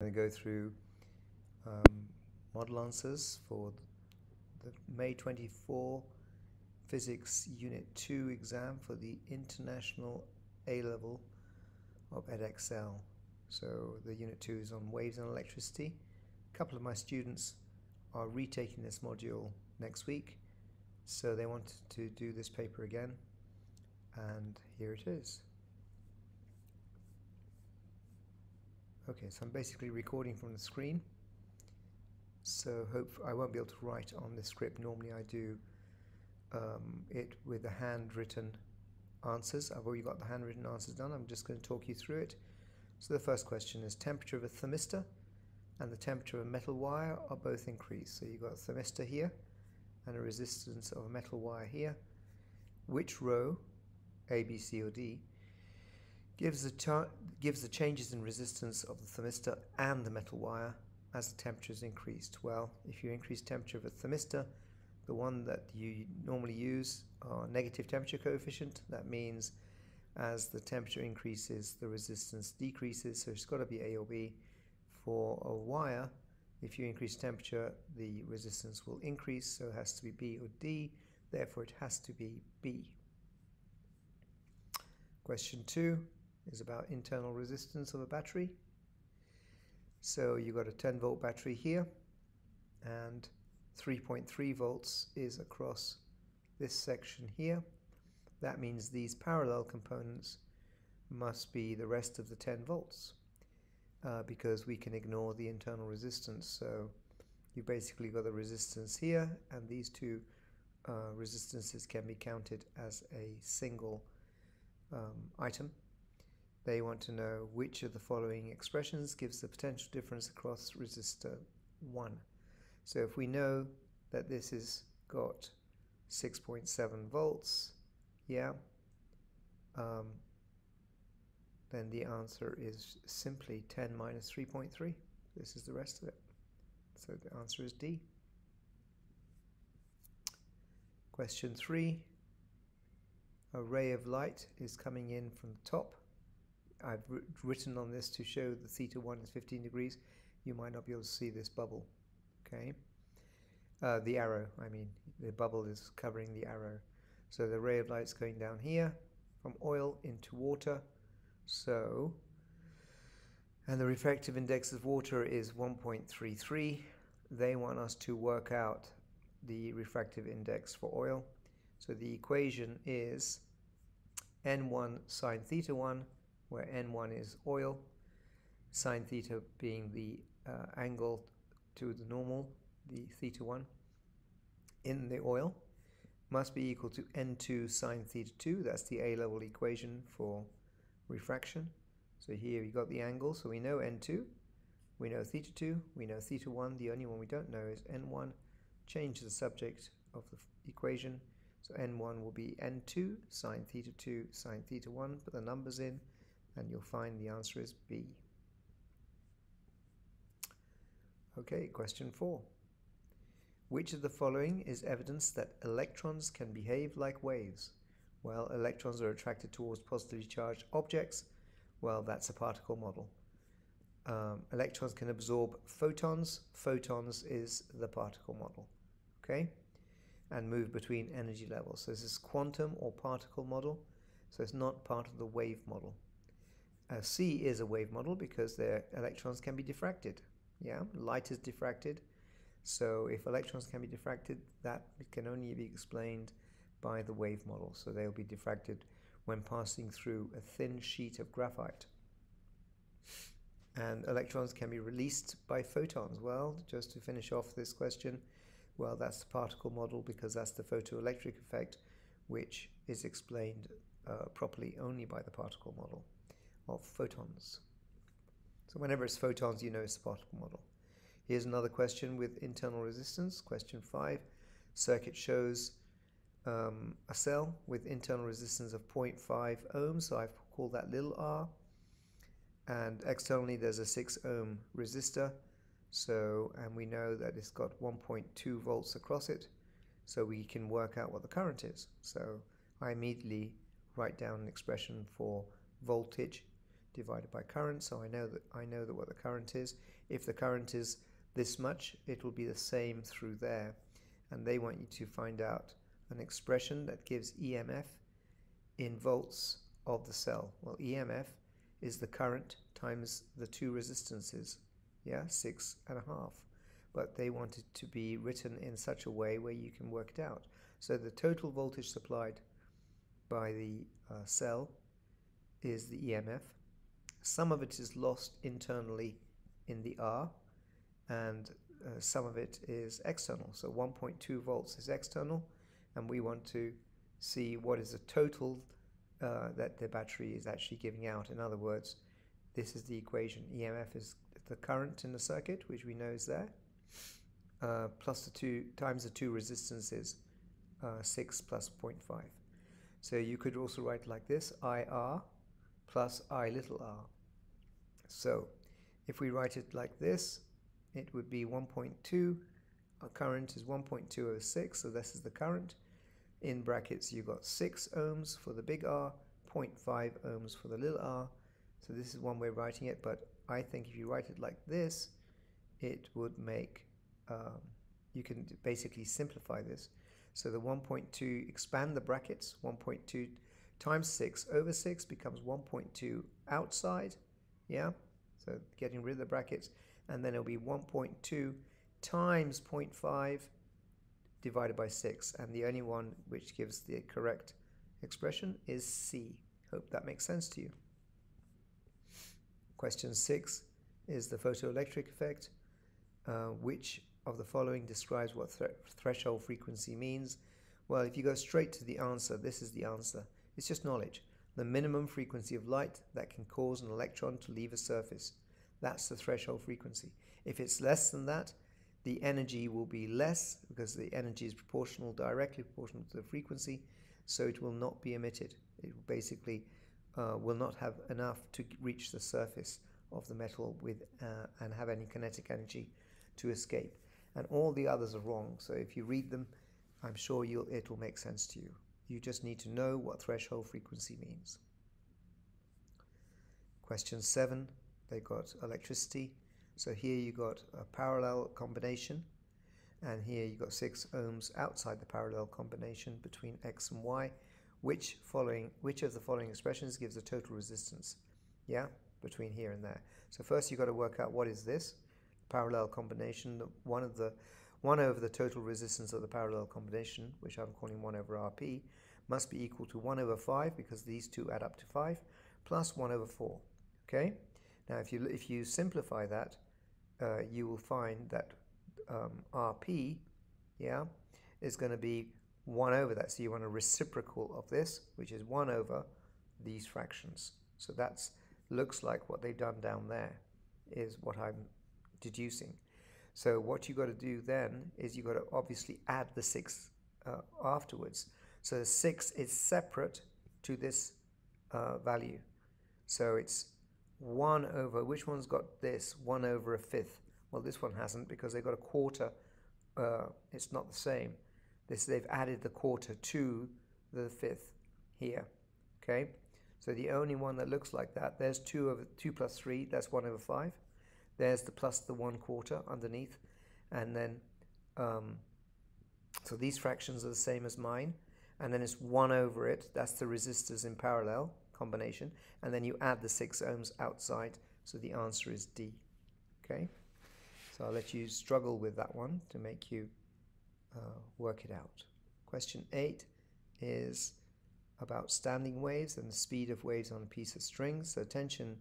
going to go through um, model answers for the May 24 Physics Unit 2 exam for the International A-Level of Edexcel. So the Unit 2 is on waves and electricity. A couple of my students are retaking this module next week, so they wanted to do this paper again, and here it is. Okay, so I'm basically recording from the screen. So hope I won't be able to write on this script. Normally I do um, it with the handwritten answers. I've already got the handwritten answers done. I'm just going to talk you through it. So the first question is temperature of a thermistor and the temperature of a metal wire are both increased. So you've got a thermistor here and a resistance of a metal wire here. Which row, A, B, C or D, gives the, gives the changes in resistance of the thermistor and the metal wire as the temperature is increased. Well, if you increase temperature of a thermistor, the one that you normally use are negative temperature coefficient. That means as the temperature increases, the resistance decreases, so it's got to be A or B. For a wire, if you increase temperature, the resistance will increase, so it has to be B or D, therefore it has to be B. Question two, is about internal resistance of a battery. So you've got a 10 volt battery here and 3.3 volts is across this section here. That means these parallel components must be the rest of the 10 volts uh, because we can ignore the internal resistance. So you basically got the resistance here and these two uh, resistances can be counted as a single um, item. They want to know which of the following expressions gives the potential difference across resistor 1. So if we know that this has got 6.7 volts, yeah, um, then the answer is simply 10 minus 3.3. This is the rest of it. So the answer is D. Question 3. A ray of light is coming in from the top I've written on this to show the theta 1 is 15 degrees. You might not be able to see this bubble. Okay, uh, the arrow, I mean, the bubble is covering the arrow. So the ray of light is going down here from oil into water. So, and the refractive index of water is 1.33. They want us to work out the refractive index for oil. So the equation is n1 sine theta 1 where n1 is oil, sine theta being the uh, angle to the normal, the theta 1, in the oil, must be equal to n2 sine theta 2. That's the A-level equation for refraction. So here we got the angle, so we know n2, we know theta 2, we know theta 1. The only one we don't know is n1. Change the subject of the equation. So n1 will be n2 sine theta 2 sine theta 1. Put the numbers in and you'll find the answer is B. Okay, question four. Which of the following is evidence that electrons can behave like waves? Well, electrons are attracted towards positively charged objects. Well, that's a particle model. Um, electrons can absorb photons. Photons is the particle model. Okay? And move between energy levels. So this is quantum or particle model. So it's not part of the wave model. Uh, C is a wave model because their electrons can be diffracted. Yeah, light is diffracted. So if electrons can be diffracted, that can only be explained by the wave model. So they'll be diffracted when passing through a thin sheet of graphite. And electrons can be released by photons. Well, just to finish off this question, well, that's the particle model because that's the photoelectric effect, which is explained uh, properly only by the particle model of photons. So whenever it's photons, you know it's a particle model. Here's another question with internal resistance. Question 5. Circuit shows um, a cell with internal resistance of 0.5 ohms, so I've called that little r. And externally there's a 6 ohm resistor, so and we know that it's got 1.2 volts across it, so we can work out what the current is. So I immediately write down an expression for voltage divided by current. So I know that I know that what the current is. If the current is this much, it will be the same through there. And they want you to find out an expression that gives EMF in volts of the cell. Well, EMF is the current times the two resistances, yeah, six and a half. But they want it to be written in such a way where you can work it out. So the total voltage supplied by the uh, cell is the EMF. Some of it is lost internally in the R, and uh, some of it is external. So 1.2 volts is external, and we want to see what is the total uh, that the battery is actually giving out. In other words, this is the equation. EMF is the current in the circuit, which we know is there, uh, plus the two times the two resistances, uh, 6 plus 0.5. So you could also write like this, IR plus I little r. So if we write it like this, it would be 1.2. Our current is 1.206, so this is the current. In brackets, you've got 6 ohms for the big R, 0.5 ohms for the little r. So this is one way of writing it, but I think if you write it like this, it would make, um, you can basically simplify this. So the 1.2, expand the brackets, 1.2 times 6 over 6 becomes 1.2 outside, yeah? So getting rid of the brackets, and then it'll be 1.2 times 0.5 divided by 6, and the only one which gives the correct expression is C. Hope that makes sense to you. Question 6 is the photoelectric effect. Uh, which of the following describes what th threshold frequency means? Well, if you go straight to the answer, this is the answer. It's just knowledge. The minimum frequency of light that can cause an electron to leave a surface. That's the threshold frequency. If it's less than that, the energy will be less because the energy is proportional, directly proportional to the frequency, so it will not be emitted. It basically uh, will not have enough to reach the surface of the metal with uh, and have any kinetic energy to escape. And all the others are wrong. So if you read them, I'm sure it will make sense to you. You just need to know what threshold frequency means. Question seven, they got electricity. So here you got a parallel combination and here you got 6 ohms outside the parallel combination between x and y which following which of the following expressions gives a total resistance yeah between here and there so first you've got to work out what is this parallel combination one of the 1 over the total resistance of the parallel combination which I'm calling 1 over rp must be equal to 1 over 5 because these two add up to 5 plus 1 over 4 okay? Now if you if you simplify that uh, you will find that um, rp yeah is going to be 1 over that. So you want a reciprocal of this which is 1 over these fractions. So that's looks like what they've done down there is what I'm deducing so what you've got to do then is you've got to obviously add the 6 uh, afterwards so the 6 is separate to this uh, value. So it's 1 over, which one's got this? 1 over a fifth. Well, this one hasn't because they've got a quarter. Uh, it's not the same. This They've added the quarter to the fifth here. Okay? So the only one that looks like that, there's 2 over 2 plus 3, that's 1 over 5. There's the plus the 1 quarter underneath. And then, um, so these fractions are the same as mine and then it's 1 over it. That's the resistors in parallel combination. And then you add the 6 ohms outside. So the answer is D. Okay? So I'll let you struggle with that one to make you uh, work it out. Question 8 is about standing waves and the speed of waves on a piece of string. So tension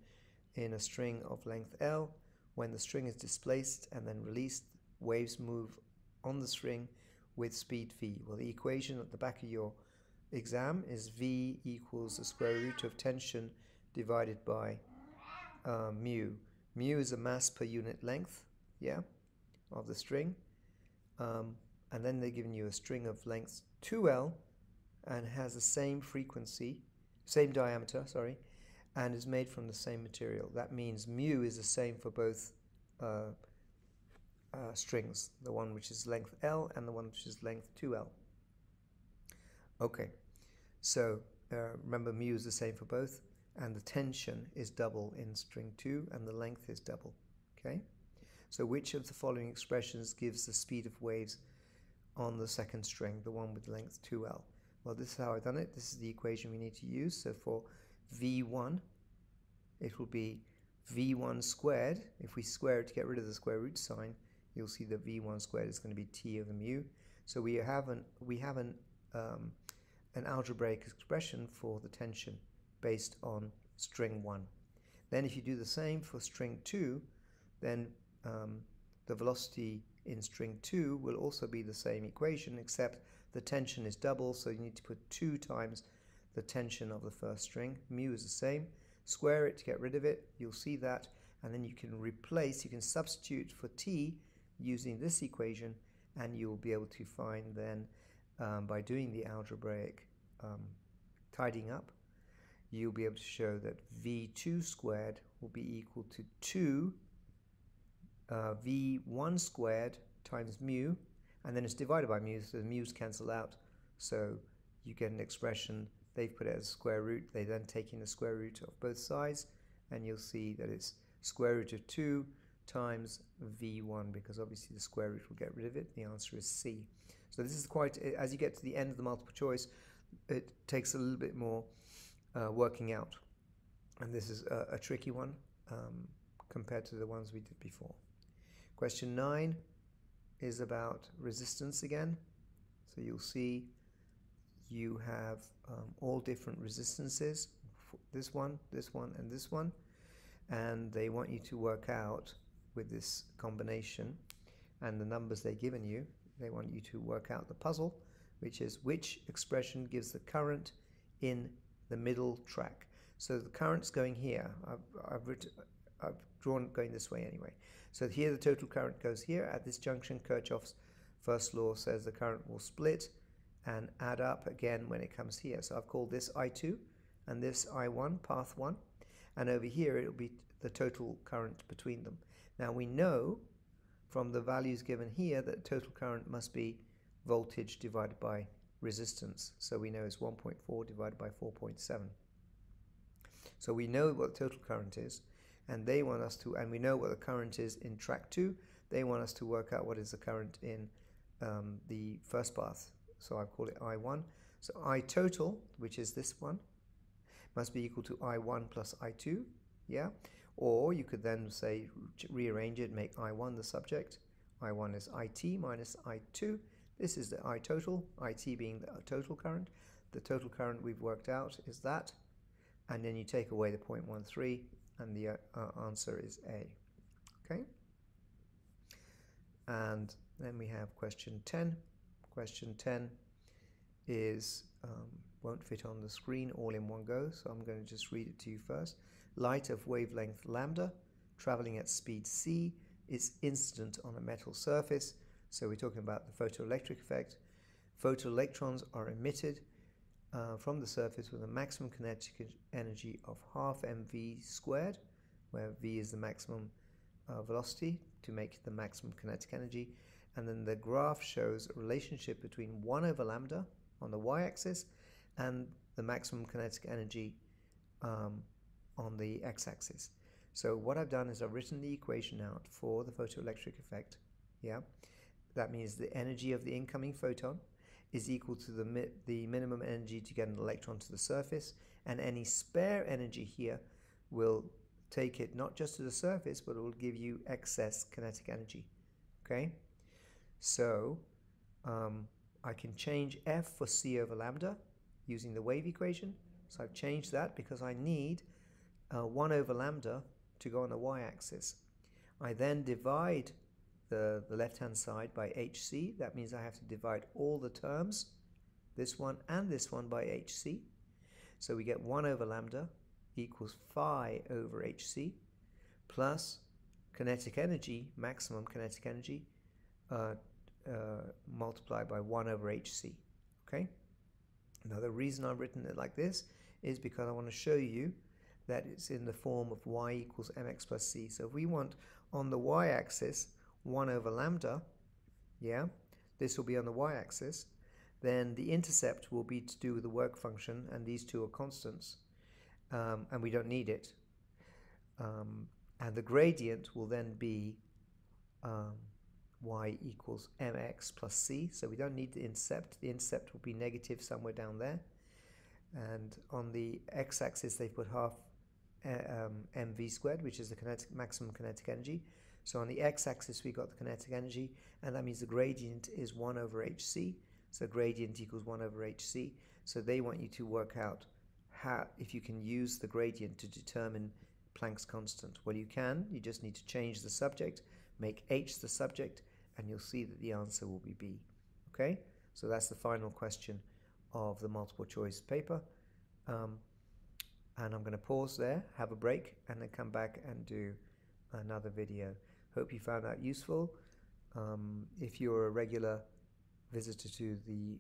in a string of length L. When the string is displaced and then released, waves move on the string with speed v. Well, the equation at the back of your exam is v equals the square root of tension divided by uh, mu. Mu is a mass per unit length, yeah, of the string. Um, and then they're giving you a string of length 2L and has the same frequency, same diameter, sorry, and is made from the same material. That means mu is the same for both uh, uh, strings, the one which is length L and the one which is length 2L. Okay, so uh, remember mu is the same for both, and the tension is double in string 2 and the length is double. Okay? So which of the following expressions gives the speed of waves on the second string, the one with length 2L? Well, this is how I've done it. This is the equation we need to use. So for V1, it will be V1 squared. If we square it to get rid of the square root sign, you'll see that V1 squared is going to be T over mu. So we have an, we have an, um, an algebraic expression for the tension based on string 1. Then if you do the same for string 2, then um, the velocity in string 2 will also be the same equation except the tension is double so you need to put 2 times the tension of the first string. Mu is the same. Square it to get rid of it. You'll see that and then you can replace, you can substitute for t using this equation and you'll be able to find then um, by doing the algebraic um, tidying up you'll be able to show that v2 squared will be equal to 2 uh, v1 squared times mu, and then it's divided by mu, so the mu's cancel out. So you get an expression, they've put it as square root, they then take in the square root of both sides, and you'll see that it's square root of 2 times v1, because obviously the square root will get rid of it. The answer is C. So this is quite, as you get to the end of the multiple choice, it takes a little bit more uh, working out. And this is a, a tricky one um, compared to the ones we did before. Question 9 is about resistance again. So you'll see you have um, all different resistances, this one, this one, and this one. And they want you to work out with this combination and the numbers they've given you, they want you to work out the puzzle, which is which expression gives the current in the middle track. So the current's going here. I've, I've, written, I've drawn going this way anyway. So here the total current goes here. At this junction, Kirchhoff's first law says the current will split and add up again when it comes here. So I've called this I2 and this I1, path 1. And over here it'll be the total current between them. Now we know from the values given here that total current must be voltage divided by resistance. So we know it's 1.4 divided by 4.7. So we know what the total current is, and they want us to, and we know what the current is in track 2. They want us to work out what is the current in um, the first path. So I call it I1. So I total, which is this one, must be equal to I1 plus I2. Yeah? Or you could then say, rearrange it, make I1 the subject. I1 is IT minus I2 this is the I total, IT being the total current. The total current we've worked out is that. And then you take away the 0.13 and the uh, uh, answer is A. Okay? And then we have question 10. Question 10 is, um, won't fit on the screen all in one go, so I'm going to just read it to you first. Light of wavelength lambda traveling at speed c is incident on a metal surface so we're talking about the photoelectric effect. Photoelectrons are emitted uh, from the surface with a maximum kinetic energy of half mv squared, where v is the maximum uh, velocity to make the maximum kinetic energy. And then the graph shows a relationship between 1 over lambda on the y-axis and the maximum kinetic energy um, on the x-axis. So what I've done is I've written the equation out for the photoelectric effect. Yeah. That means the energy of the incoming photon is equal to the, mi the minimum energy to get an electron to the surface, and any spare energy here will take it not just to the surface, but it will give you excess kinetic energy. Okay? So, um, I can change F for C over lambda using the wave equation. So I've changed that because I need uh, 1 over lambda to go on the y-axis. I then divide the, the left-hand side by hc. That means I have to divide all the terms, this one and this one by hc. So we get 1 over lambda equals phi over hc plus kinetic energy, maximum kinetic energy, uh, uh, multiplied by 1 over hc. Okay? Now the reason I've written it like this is because I want to show you that it's in the form of y equals mx plus c. So if we want on the y-axis 1 over lambda, yeah, this will be on the y-axis, then the intercept will be to do with the work function, and these two are constants. um, and we don't need it. Um, and the gradient will then be um, y equals mx plus c. So we don't need the intercept. The intercept will be negative somewhere down there. And on the x-axis, they've put half uh, um, mv squared, which is the kinetic, maximum kinetic energy. So on the x-axis, we got the kinetic energy, and that means the gradient is 1 over hc. So gradient equals 1 over hc. So they want you to work out how, if you can use the gradient to determine Planck's constant. Well, you can. You just need to change the subject, make h the subject, and you'll see that the answer will be b. Okay? So that's the final question of the multiple choice paper. Um, and I'm going to pause there, have a break, and then come back and do another video. Hope you found that useful. Um, if you're a regular visitor to the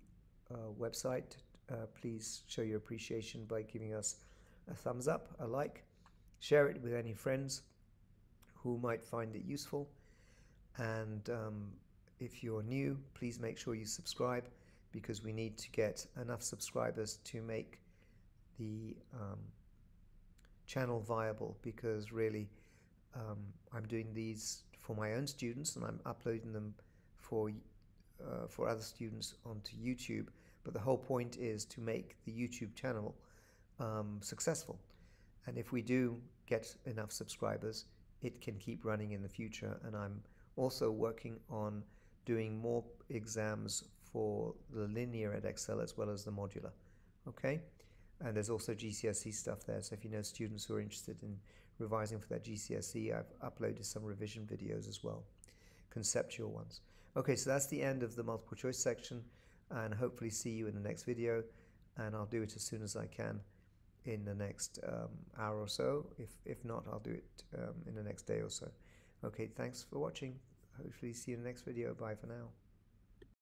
uh, website, uh, please show your appreciation by giving us a thumbs up, a like, share it with any friends who might find it useful. And um, if you're new, please make sure you subscribe because we need to get enough subscribers to make the um, channel viable because really um, I'm doing these for my own students and I'm uploading them for uh, for other students onto YouTube. But the whole point is to make the YouTube channel um, successful. And if we do get enough subscribers it can keep running in the future and I'm also working on doing more exams for the linear Edexcel as well as the modular okay? And there's also GCSE stuff there. So if you know students who are interested in revising for their GCSE I've uploaded some revision videos as well conceptual ones. Okay so that's the end of the multiple choice section and hopefully see you in the next video. And I'll do it as soon as I can in the next um, hour or so. If, if not I'll do it um, in the next day or so okay thanks for watching. Hopefully see you in the next video. Bye for now